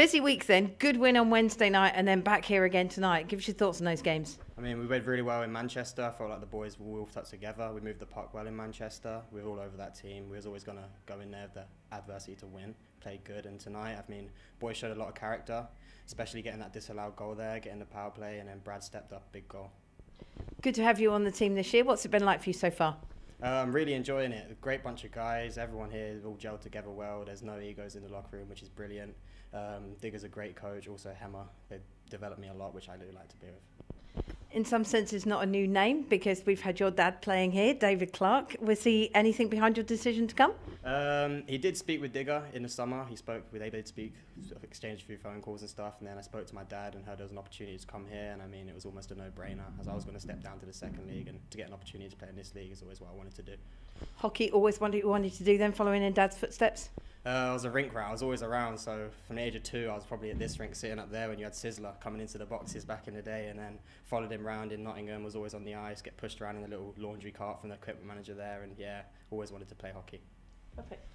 Busy week then. Good win on Wednesday night and then back here again tonight. Give us your thoughts on those games. I mean, we went really well in Manchester. I felt like the boys were all stuck together. We moved the puck well in Manchester. We were all over that team. We was always going to go in there with the adversity to win. Played good, and tonight, I mean, boys showed a lot of character, especially getting that disallowed goal there, getting the power play, and then Brad stepped up, big goal. Good to have you on the team this year. What's it been like for you so far? Uh, I'm really enjoying it. A great bunch of guys. Everyone here all gelled together well. There's no egos in the locker room, which is brilliant. Um, Digger's a great coach. Also, Hemmer. They developed me a lot, which I do like to be with in some sense senses not a new name because we've had your dad playing here, David Clarke. Was he anything behind your decision to come? Um, he did speak with Digger in the summer. He spoke with, they did speak, sort of exchanged a few phone calls and stuff. And then I spoke to my dad and heard there was an opportunity to come here. And I mean, it was almost a no-brainer as I was going to step down to the second league and to get an opportunity to play in this league is always what I wanted to do. Hockey always wanted, wanted to do then, following in dad's footsteps? Uh, I was a rink rat. I was always around. So from the age of two, I was probably at this rink sitting up there when you had Sizzler coming into the boxes back in the day, and then followed him round in Nottingham. Was always on the ice, get pushed around in the little laundry cart from the equipment manager there, and yeah, always wanted to play hockey. Perfect.